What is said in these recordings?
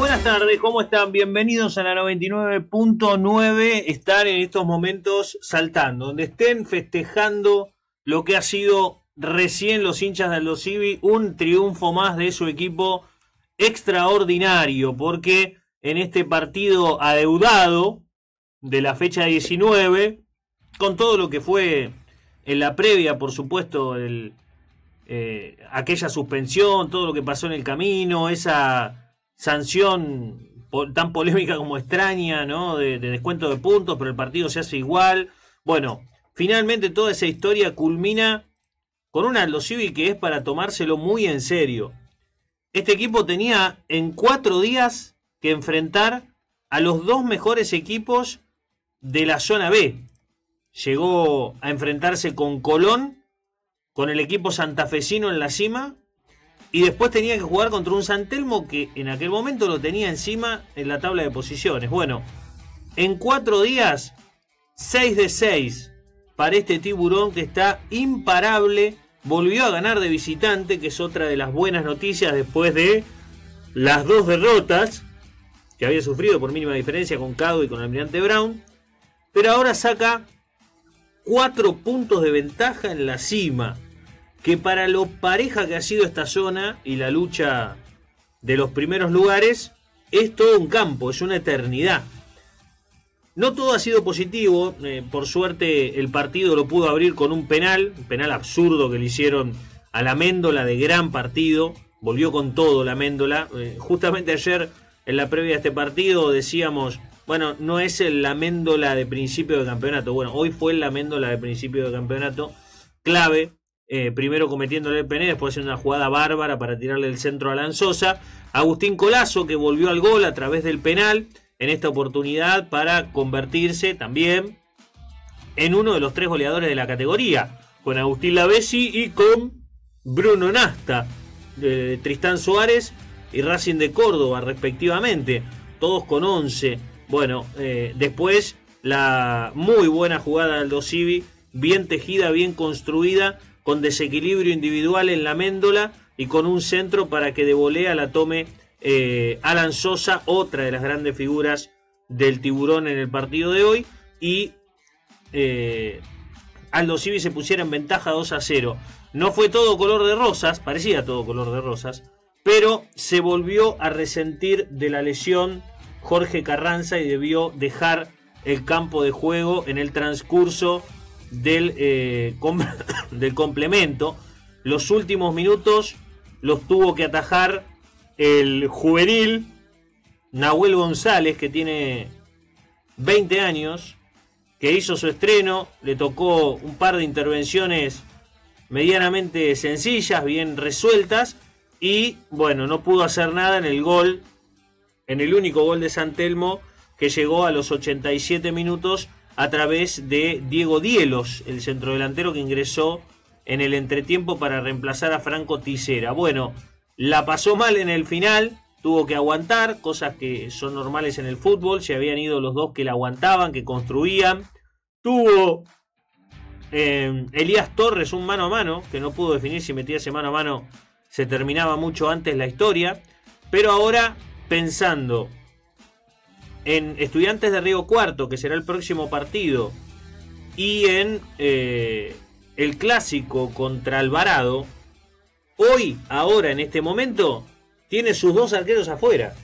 Buenas tardes, ¿cómo están? Bienvenidos a la 99.9. Estar en estos momentos saltando, donde estén festejando lo que ha sido recién los hinchas de Aldo Civi, un triunfo más de su equipo extraordinario, porque en este partido adeudado de la fecha 19, con todo lo que fue en la previa, por supuesto, eh, aquella suspensión, todo lo que pasó en el camino, esa sanción tan polémica como extraña, ¿no? De, de, descuento de puntos, pero el partido se hace igual. Bueno, finalmente toda esa historia culmina con un Aldo Civi que es para tomárselo muy en serio. Este equipo tenía en cuatro días que enfrentar a los dos mejores equipos de la zona B. Llegó a enfrentarse con Colón, con el equipo santafesino en la cima, y después tenía que jugar contra un Santelmo que en aquel momento lo tenía encima en la tabla de posiciones. Bueno, en cuatro días, 6 de 6 para este tiburón que está imparable. Volvió a ganar de visitante, que es otra de las buenas noticias después de las dos derrotas que había sufrido por mínima diferencia con Cado y con Almirante Brown. Pero ahora saca cuatro puntos de ventaja en la cima. Que para lo pareja que ha sido esta zona y la lucha de los primeros lugares, es todo un campo, es una eternidad. No todo ha sido positivo, eh, por suerte el partido lo pudo abrir con un penal, un penal absurdo que le hicieron a la Méndola de gran partido, volvió con todo la Méndola. Eh, justamente ayer en la previa de este partido decíamos, bueno, no es el Méndola de principio de campeonato, bueno, hoy fue el Méndola de principio de campeonato, clave, eh, primero cometiéndole el penal, después haciendo una jugada bárbara para tirarle el centro a Lanzosa. Agustín Colazo que volvió al gol a través del penal en esta oportunidad para convertirse también en uno de los tres goleadores de la categoría, con Agustín Lavesi y con Bruno Nasta, Tristán Suárez y Racing de Córdoba respectivamente, todos con 11. Bueno, eh, después la muy buena jugada de Aldo Civi, bien tejida, bien construida, con desequilibrio individual en la méndola y con un centro para que de volea la tome eh, Alan Sosa, otra de las grandes figuras del tiburón en el partido de hoy, y eh, Aldo Civi se pusiera en ventaja 2 a 0. No fue todo color de rosas, parecía todo color de rosas, pero se volvió a resentir de la lesión Jorge Carranza y debió dejar el campo de juego en el transcurso del, eh, del complemento. Los últimos minutos los tuvo que atajar el juvenil Nahuel González, que tiene 20 años, que hizo su estreno, le tocó un par de intervenciones medianamente sencillas, bien resueltas, y bueno, no pudo hacer nada en el gol, en el único gol de San Telmo, que llegó a los 87 minutos a través de Diego Dielos, el centrodelantero que ingresó en el entretiempo para reemplazar a Franco Tisera. Bueno, la pasó mal en el final, tuvo que aguantar, cosas que son normales en el fútbol. Se habían ido los dos que la aguantaban, que construían. Tuvo eh, Elías Torres un mano a mano, que no pudo definir si metía ese mano a mano, se terminaba mucho antes la historia. Pero ahora, pensando en Estudiantes de Río Cuarto, que será el próximo partido, y en eh, el clásico contra Alvarado, hoy, ahora, en este momento, tiene sus dos arqueros afuera.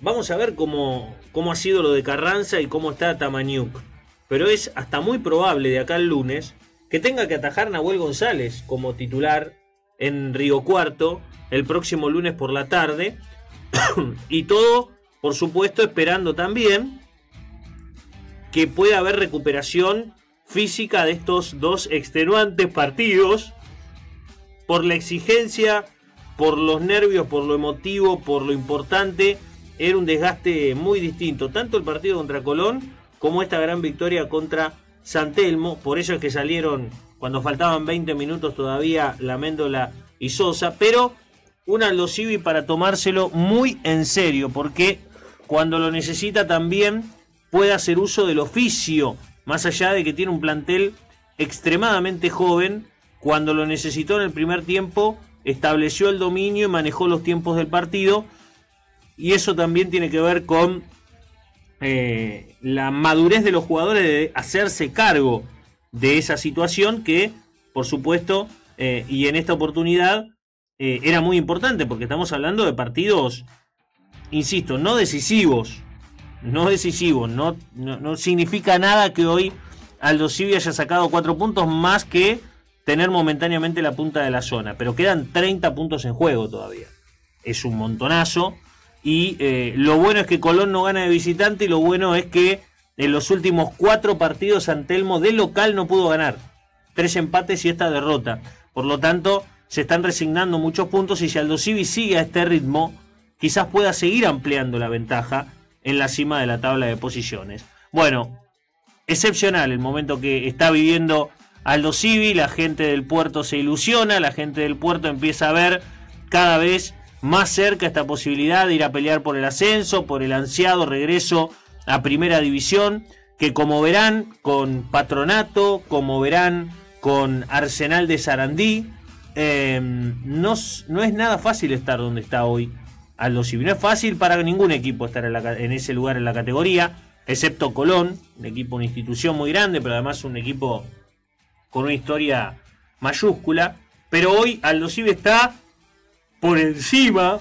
Vamos a ver cómo, cómo ha sido lo de Carranza y cómo está Tamañuk. Pero es hasta muy probable de acá al lunes que tenga que atajar Nahuel González como titular en Río Cuarto el próximo lunes por la tarde. y todo, por supuesto, esperando también que pueda haber recuperación física de estos dos extenuantes partidos por la exigencia, por los nervios, por lo emotivo, por lo importante, era un desgaste muy distinto, tanto el partido contra Colón como esta gran victoria contra San Telmo, por eso es que salieron cuando faltaban 20 minutos todavía la Méndola y Sosa, pero un Aldo Civi para tomárselo muy en serio, porque cuando lo necesita también puede hacer uso del oficio, más allá de que tiene un plantel extremadamente joven cuando lo necesitó en el primer tiempo, estableció el dominio y manejó los tiempos del partido. y eso también tiene que ver con eh, la madurez de los jugadores de hacerse cargo de esa situación que, por supuesto, eh, y en esta oportunidad eh, era muy importante porque estamos hablando de partidos, insisto, no decisivos, no decisivos, no, no, significa nada que hoy Aldo Civi haya sacado cuatro puntos más que tener momentáneamente la punta de la zona, pero quedan 30 puntos en juego todavía. Es un montonazo y eh, lo bueno es que Colón no gana de visitante y lo bueno es que en los últimos cuatro partidos Antelmo de local no pudo ganar. Tres empates y esta derrota. Por lo tanto, se están resignando muchos puntos y si Aldo Civi sigue a este ritmo, quizás pueda seguir ampliando la ventaja en la cima de la tabla de posiciones. Bueno, excepcional el momento que está viviendo Aldo Civi, la gente del puerto se ilusiona, la gente del puerto empieza a ver cada vez más cerca esta posibilidad de ir a pelear por el ascenso, por el ansiado regreso a primera división, que como verán con Patronato, como verán con Arsenal de Sarandí, no, no, es nada fácil estar donde está hoy Aldo Civi. No es fácil para ningún equipo estar en, ese lugar en la categoría, excepto Colón, un equipo, una institución muy grande, pero además un equipo con una historia mayúscula. Pero hoy Aldo Civi está por encima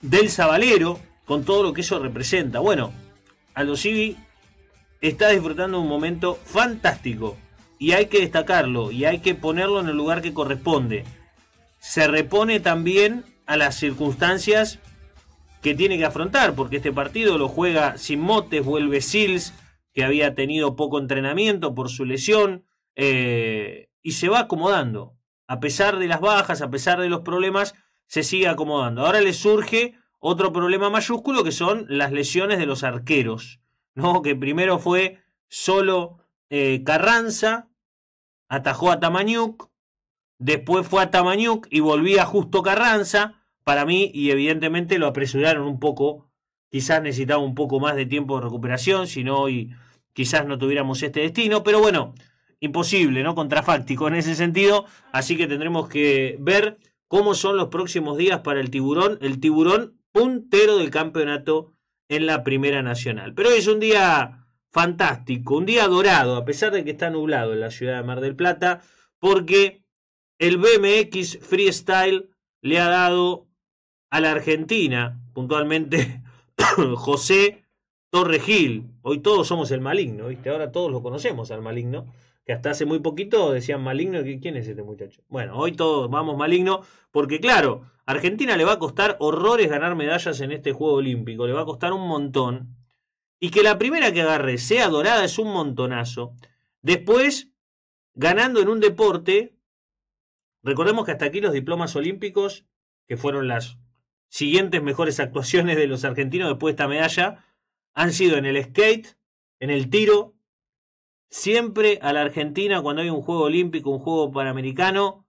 del Zabalero, con todo lo que eso representa. Bueno, Aldo Civi está disfrutando un momento fantástico y hay que destacarlo y hay que ponerlo en el lugar que corresponde. Se repone también a las circunstancias que tiene que afrontar, porque este partido lo juega sin motes, vuelve Sils, que había tenido poco entrenamiento por su lesión, eh, y se va acomodando. A pesar de las bajas, a pesar de los problemas, se sigue acomodando. Ahora le surge otro problema mayúsculo que son las lesiones de los arqueros, ¿no? Que primero fue solo eh, Carranza, atajó a Tamañuc, después fue a Tamañuc y volvía justo Carranza, para mí, y evidentemente lo apresuraron un poco, quizás necesitaba un poco más de tiempo de recuperación, si no hoy quizás no tuviéramos este destino, pero bueno, imposible, ¿no? Contrafáctico en ese sentido, así que tendremos que ver cómo son los próximos días para el tiburón, el tiburón puntero del campeonato en la Primera Nacional. Pero hoy es un día fantástico, un día dorado, a pesar de que está nublado en la ciudad de Mar del Plata, porque el BMX Freestyle le ha dado a la Argentina, puntualmente José Torregil. Hoy todos somos el maligno, ¿viste? Ahora todos lo conocemos al maligno que hasta hace muy poquito decían maligno. ¿Quién es este muchacho? Bueno, hoy todos vamos maligno, porque claro, Argentina le va a costar horrores ganar medallas en este Juego Olímpico, le va a costar un montón. Y que la primera que agarre sea dorada es un montonazo. Después, ganando en un deporte, recordemos que hasta aquí los diplomas olímpicos, que fueron las siguientes mejores actuaciones de los argentinos después de esta medalla, han sido en el skate, en el tiro, Siempre a la Argentina, cuando hay un juego olímpico, un juego panamericano,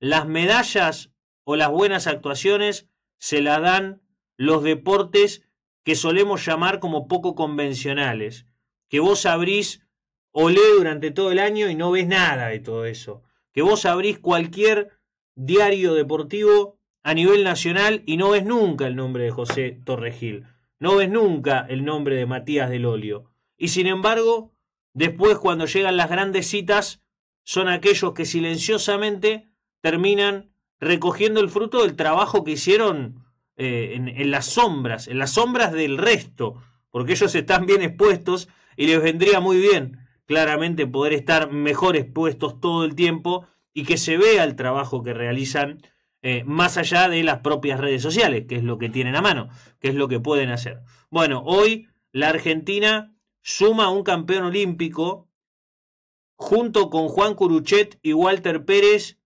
las medallas o las buenas actuaciones se las dan los deportes que solemos llamar como poco convencionales, que vos abrís olé durante todo el año y no ves nada de todo eso, que vos abrís cualquier diario deportivo a nivel nacional y no ves nunca el nombre de José Torregil, no ves nunca el nombre de Matías del Olio. Y sin embargo, Después, cuando llegan las grandes citas, son aquellos que silenciosamente terminan recogiendo el fruto del trabajo que hicieron eh, en, las sombras, en las sombras del resto, porque ellos están bien expuestos y les vendría muy bien claramente poder estar mejor expuestos todo el tiempo y que se vea el trabajo que realizan eh, más allá de las propias redes sociales, que es lo que tienen a mano, que es lo que pueden hacer. Bueno, hoy la Argentina suma un campeón olímpico junto con Juan Curuchet y Walter Pérez,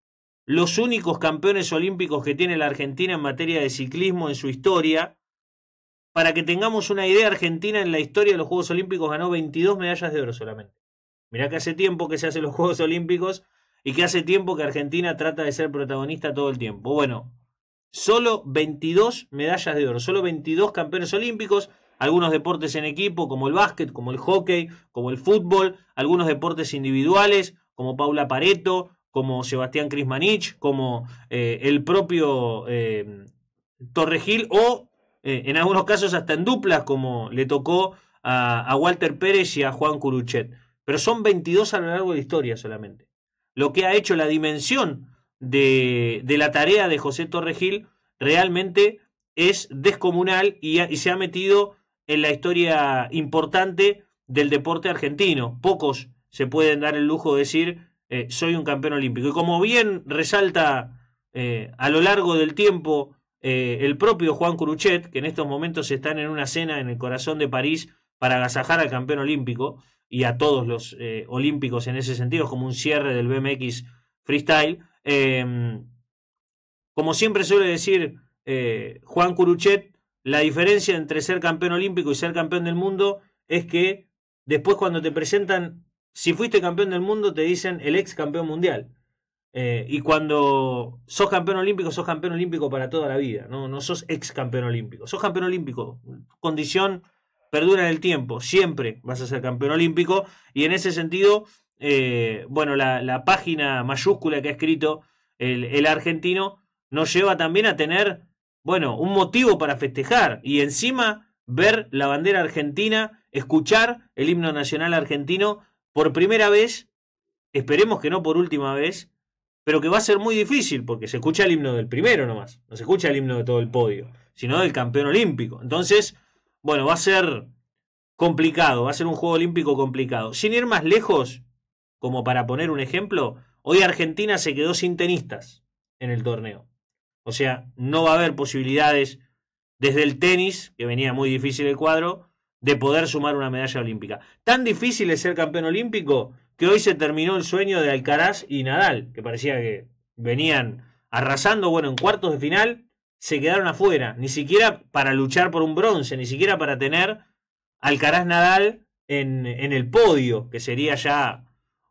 los únicos campeones olímpicos que tiene la Argentina en materia de ciclismo en su historia. Para que tengamos una idea, Argentina en la historia de los Juegos Olímpicos ganó 22 medallas de oro solamente. Mirá que hace tiempo que se hacen los Juegos Olímpicos y que hace tiempo que Argentina trata de ser protagonista todo el tiempo. Bueno, solo 22 medallas de oro, solo 22 campeones olímpicos algunos deportes en equipo como el básquet, como el hockey, como el fútbol, algunos deportes individuales como Paula Pareto, como Sebastián Crismanich, como eh, el propio eh, Torregil o eh, en algunos casos hasta en duplas, como le tocó a, Walter Pérez y a Juan Curuchet. Pero son 22 a lo largo de la historia solamente. Lo que ha hecho la dimensión de, la tarea de José Torregil realmente es descomunal y, se ha metido en la historia importante del deporte argentino. Pocos se pueden dar el lujo de decir eh, soy un campeón olímpico. Y como bien resalta eh, a lo largo del tiempo eh, el propio Juan Curuchet, que en estos momentos están en una cena en el corazón de París para agasajar al campeón olímpico y a todos los olímpicos en ese sentido, como un cierre del BMX freestyle. Em, como siempre suele decir Juan Curuchet, la diferencia entre ser campeón olímpico y ser campeón del mundo es que después cuando te presentan si fuiste campeón del mundo, te dicen el ex campeón mundial. Eh, y cuando sos campeón olímpico, sos campeón olímpico para toda la vida, no, no sos ex campeón olímpico. Sos campeón olímpico. Condición perdura en el tiempo. Siempre vas a ser campeón olímpico. Y en ese sentido, eh, bueno, la, página mayúscula que ha escrito el, el argentino nos lleva también a tener, bueno, un motivo para festejar. Y encima ver la bandera argentina, escuchar el himno nacional argentino por primera vez, esperemos que no por última vez, pero que va a ser muy difícil porque se escucha el himno del primero nomás, no se escucha el himno de todo el podio, sino del campeón olímpico. Entonces, bueno, va a ser complicado, va a ser un juego olímpico complicado. Sin ir más lejos, como para poner un ejemplo, hoy Argentina se quedó sin tenistas en el torneo. O sea, no va a haber posibilidades desde el tenis, que venía muy difícil el cuadro, de poder sumar una medalla olímpica. Tan difícil es ser campeón olímpico que hoy se terminó el sueño de Alcaraz y Nadal, que parecía que venían arrasando, bueno, en cuartos de final se quedaron afuera, ni siquiera para luchar por un bronce, ni siquiera para tener Alcaraz Nadal en, en el podio, que sería ya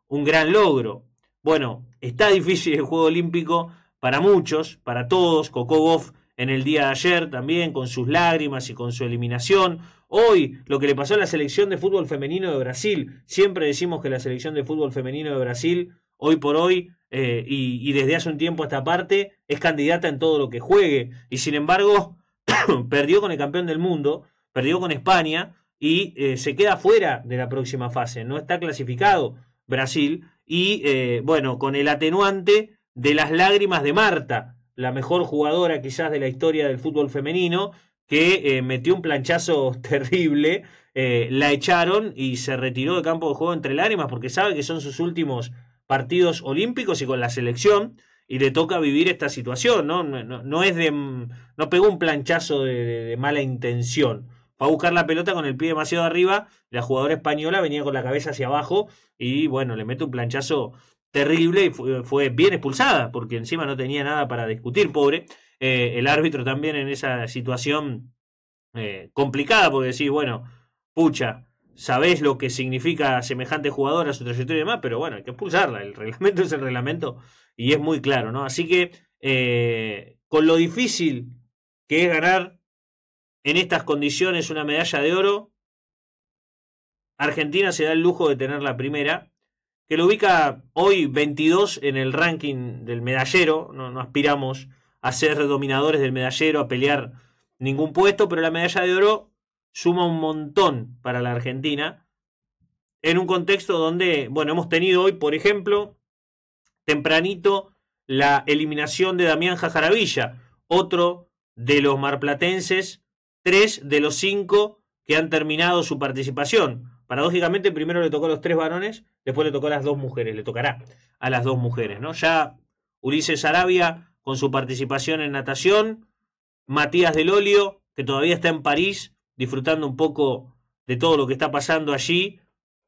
un gran logro. Bueno, está difícil el juego olímpico para muchos, para todos. Coco en el día de ayer también, con sus lágrimas y con su eliminación. Hoy, lo que le pasó a la selección de fútbol femenino de Brasil, siempre decimos que la selección de fútbol femenino de Brasil, hoy por hoy, eh, y, desde hace un tiempo a esta parte, es candidata en todo lo que juegue. Y sin embargo, perdió con el campeón del mundo, perdió con España y eh, se queda fuera de la próxima fase. No está clasificado Brasil. Y eh, bueno, con el atenuante de las lágrimas de Marta, la mejor jugadora quizás de la historia del fútbol femenino, que metió un planchazo terrible, la echaron y se retiró del campo de juego entre lágrimas porque sabe que son sus últimos partidos olímpicos y con la selección y le toca vivir esta situación, ¿no? No, es de. no pegó un planchazo de, mala intención. Fue a buscar la pelota con el pie demasiado arriba. La jugadora española venía con la cabeza hacia abajo y bueno, le mete un planchazo terrible y fue, fue bien expulsada porque encima no tenía nada para discutir, pobre. Eh, el árbitro también en esa situación eh, complicada, porque decís, bueno, pucha, sabés lo que significa semejante jugador a su trayectoria y demás, pero bueno, hay que expulsarla. El reglamento es el reglamento y es muy claro, ¿no? Así que eh, con lo difícil que es ganar en estas condiciones una medalla de oro, Argentina se da el lujo de tener la primera, que lo ubica hoy 22 en el ranking del medallero, no, no aspiramos a ser dominadores del medallero, a pelear ningún puesto, pero la medalla de oro suma un montón para la Argentina en un contexto donde, bueno, hemos tenido hoy, por ejemplo, tempranito la eliminación de Damián Jajaravilla, otro de los marplatenses, tres de los cinco que han terminado su participación. Paradójicamente, primero le tocó a los tres varones, después le tocó a las dos mujeres, le tocará a las dos mujeres, ¿no? Ya Ulises Arabia con su participación en natación, Matías del Olio, que todavía está en París, disfrutando un poco de todo lo que está pasando allí,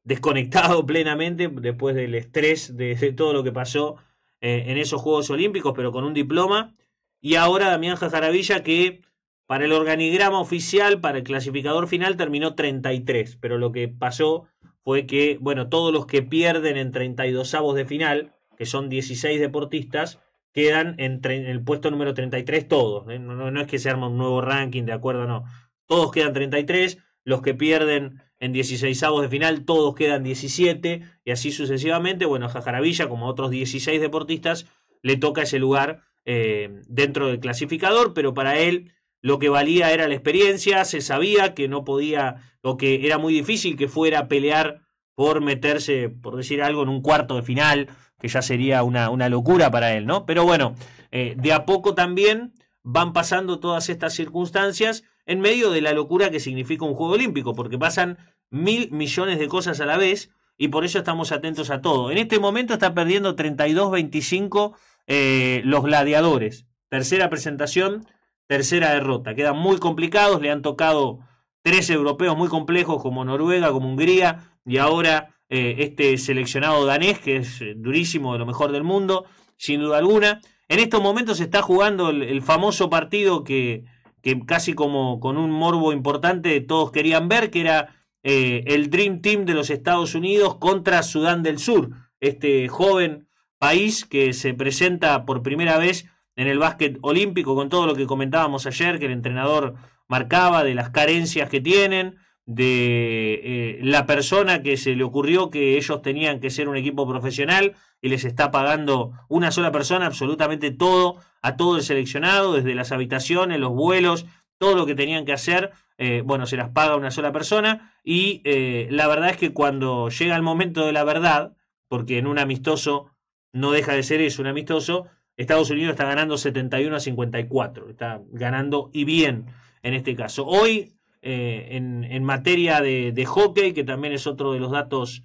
desconectado plenamente después del estrés de, todo lo que pasó eh, en esos Juegos Olímpicos, pero con un diploma. Y ahora Damián Jajaravilla, que para el organigrama oficial, para el clasificador final, terminó 33. Pero lo que pasó fue que, bueno, todos los que pierden en 32 avos de final, que son 16 deportistas, quedan en, el puesto número 33 todos. ¿eh? No, no, es que se arma un nuevo ranking, de acuerdo, no. Todos quedan 33, los que pierden en 16 avos de final, todos quedan 17, y así sucesivamente. Bueno, a Jajaravilla, como a otros 16 deportistas, le toca ese lugar eh, dentro del clasificador, pero para él lo que valía era la experiencia, se sabía que no podía, o que era muy difícil que fuera a pelear por meterse, por decir algo, en un cuarto de final, que ya sería una, una locura para él, ¿no? Pero bueno, eh, de a poco también van pasando todas estas circunstancias en medio de la locura que significa un Juego Olímpico, porque pasan mil millones de cosas a la vez y por eso estamos atentos a todo. En este momento está perdiendo 32-25 eh, los gladiadores. Tercera presentación, tercera derrota. Quedan muy complicados, le han tocado tres europeos muy complejos como Noruega, como Hungría y ahora eh, este seleccionado danés que es eh, durísimo, de lo mejor del mundo, sin duda alguna. En estos momentos se está jugando el, famoso partido que, que, casi como con un morbo importante todos querían ver, que era eh, el Dream Team de los Estados Unidos contra Sudán del Sur, este joven país que se presenta por primera vez en el básquet olímpico con todo lo que comentábamos ayer, que el entrenador marcaba de las carencias que tienen, de eh, la persona que se le ocurrió que ellos tenían que ser un equipo profesional y les está pagando una sola persona absolutamente todo a todo el seleccionado, desde las habitaciones, los vuelos, todo lo que tenían que hacer, eh, bueno, se las paga una sola persona y eh, la verdad es que cuando llega el momento de la verdad, porque en un amistoso no deja de ser eso, un amistoso, Estados Unidos está ganando 71 a 54, está ganando y bien en este caso. Hoy, eh, en, materia de, hockey, que también es otro de los datos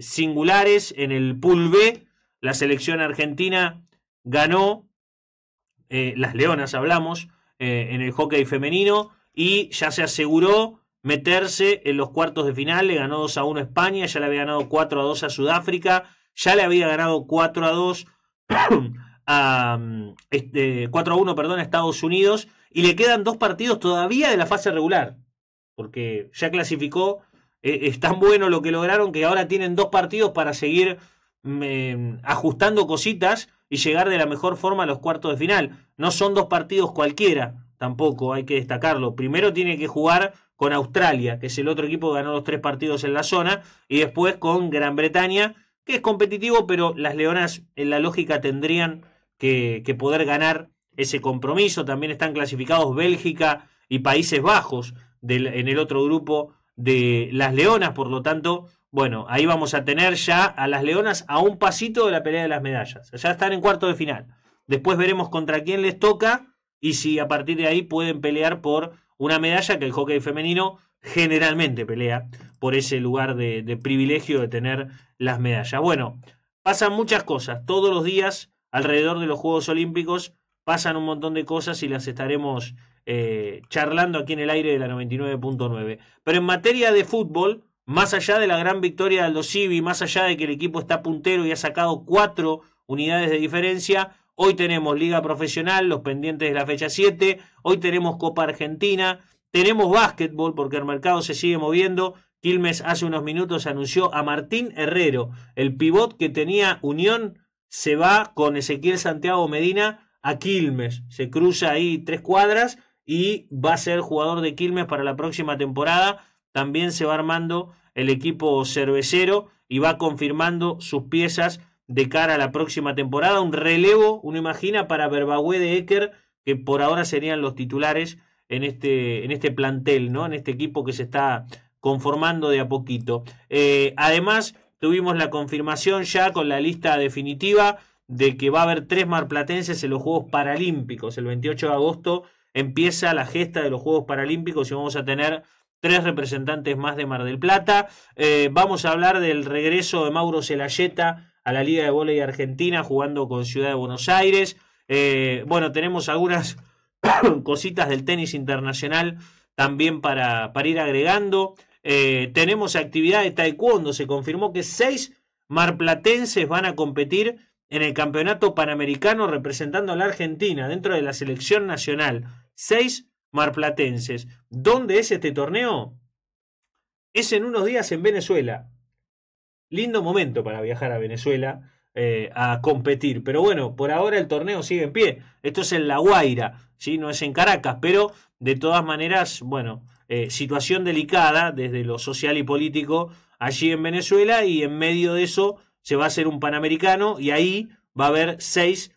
singulares, en el Pool B, la selección argentina ganó, eh, las Leonas hablamos, en el hockey femenino, y ya se aseguró meterse en los cuartos de final, le ganó 2 a 1 a España, ya le había ganado 4 a 2 a Sudáfrica, ya le había ganado 4 a 2 a, este, 4 a 1 perdón, a Estados Unidos y le quedan dos partidos todavía de la fase regular, porque ya clasificó, eh, es tan bueno lo que lograron que ahora tienen dos partidos para seguir mm, ajustando cositas y llegar de la mejor forma a los cuartos de final. No son dos partidos cualquiera, tampoco hay que destacarlo. Primero tiene que jugar con Australia, que es el otro equipo que ganó los tres partidos en la zona, y después con Gran Bretaña, que es competitivo, pero las Leonas en la lógica tendrían que, poder ganar ese compromiso. También están clasificados Bélgica y Países Bajos en el otro grupo de las Leonas, por lo tanto, bueno, ahí vamos a tener ya a las Leonas a un pasito de la pelea de las medallas. Ya están en cuarto de final. Después veremos contra quién les toca y si a partir de ahí pueden pelear por una medalla que el hockey femenino generalmente pelea por ese lugar de, privilegio de tener las medallas. Bueno, pasan muchas cosas. Todos los días alrededor de los Juegos Olímpicos pasan un montón de cosas y las estaremos eh, charlando aquí en el aire de la 99.9. Pero en materia de fútbol, más allá de la gran victoria de Aldo Civi, más allá de que el equipo está puntero y ha sacado cuatro unidades de diferencia, hoy tenemos Liga Profesional, los pendientes de la fecha 7, hoy tenemos Copa Argentina, tenemos básquetbol porque el mercado se sigue moviendo. Quilmes hace unos minutos anunció a Martín Herrero, el pivot que tenía Unión, se va con Ezequiel Santiago Medina a Quilmes. Se cruza ahí tres cuadras y va a ser jugador de Quilmes para la próxima temporada. También se va armando el equipo cervecero y va confirmando sus piezas de cara a la próxima temporada. Un relevo, uno imagina, para Berbagüe de Ecker, que por ahora serían los titulares en este, en este plantel, ¿no? En este equipo que se está conformando de a poquito. Eh, además, tuvimos la confirmación ya con la lista definitiva de que va a haber tres marplatenses en los Juegos Paralímpicos. El 28 de agosto empieza la gesta de los Juegos Paralímpicos y vamos a tener tres representantes más de Mar del Plata. Eh, vamos a hablar del regreso de Mauro Celayeta a la Liga de Voley Argentina jugando con Ciudad de Buenos Aires. Eh, bueno, tenemos algunas cositas del tenis internacional también para, para ir agregando. Eh, tenemos actividad de taekwondo. Se confirmó que seis marplatenses van a competir en el campeonato panamericano representando a la Argentina dentro de la selección nacional. Seis marplatenses. ¿Dónde es este torneo? Es en unos días en Venezuela. Lindo momento para viajar a Venezuela. Eh, a competir. Pero bueno, por ahora el torneo sigue en pie. Esto es en La Guaira, ¿sí? no es en Caracas, pero de todas maneras, bueno, eh, situación delicada desde lo social y político allí en Venezuela y en medio de eso se va a hacer un Panamericano y ahí va a haber seis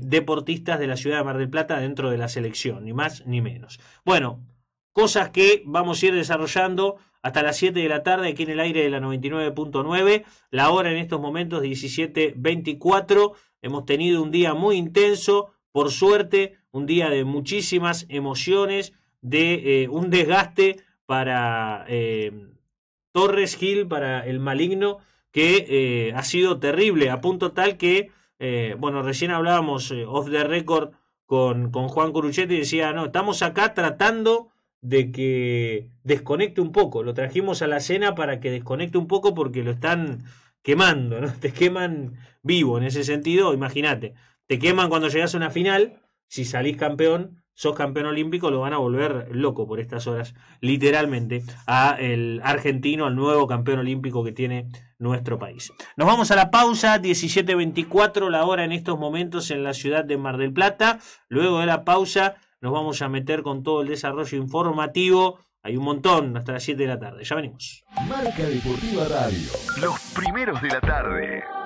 deportistas de la ciudad de Mar del Plata dentro de la selección, ni más ni menos. Bueno, cosas que vamos a ir desarrollando hasta las 7 de la tarde aquí en el aire de la 99.9. La hora en estos momentos 17.24. Hemos tenido un día muy intenso, por suerte, un día de muchísimas emociones, de eh, un desgaste para eh, Torres Gil, para el maligno, que eh, ha sido terrible, a punto tal que, bueno, recién hablábamos off the record con, con Juan Curuchetti y decía, no, estamos acá tratando de que desconecte un poco. Lo trajimos a la cena para que desconecte un poco porque lo están quemando, ¿no? Te queman vivo en ese sentido, imagínate. Te queman cuando llegas a una final, si salís campeón, sos campeón olímpico, lo van a volver loco por estas horas, literalmente, a el argentino, al nuevo campeón olímpico que tiene nuestro país. Nos vamos a la pausa, 17.24 la hora en estos momentos en la ciudad de Mar del Plata. Luego de la pausa nos vamos a meter con todo el desarrollo informativo. Hay un montón hasta las 7 de la tarde. Ya venimos. Marca Deportiva Radio. Los primeros de la tarde.